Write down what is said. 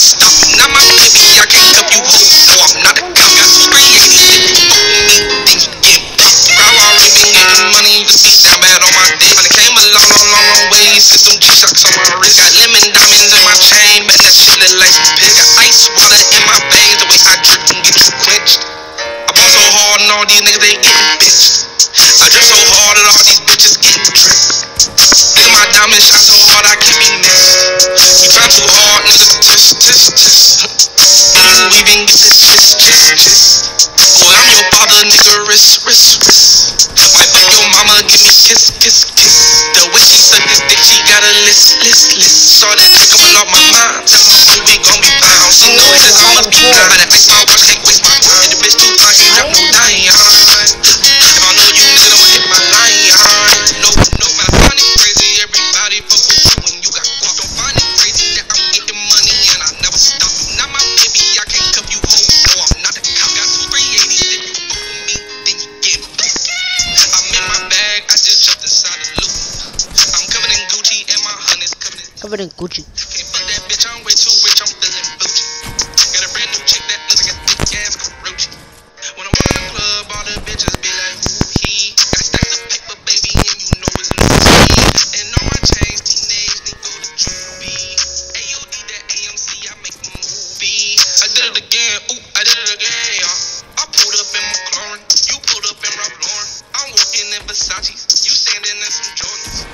stop. Now my baby, I can't help you. Hoes. I'm not long way. Since on my wrist. Got lemon diamonds in my chain, man, that shit look like some piss. Got ice water in my veins, the way I drip can get you quenched. I ball so hard and all these niggas, they getting bitched. I drip so hard that all these bitches getting tricked. Nigga, my diamond shot so hard I can't be missed. You try too hard, nigga, tisk, tisk, tisk. Mm, we been get this, tisk, tisk, tisk. Boy, I'm your father, nigga, wrist, wrist, wrist. Might fuck your mama, give me kiss, kiss, kiss. The way she Saw that shit going off my mind. Tell hoe we gon' be found. She notices I must be blind. That ice my watch Walking in Versace, you standing in some Jordan.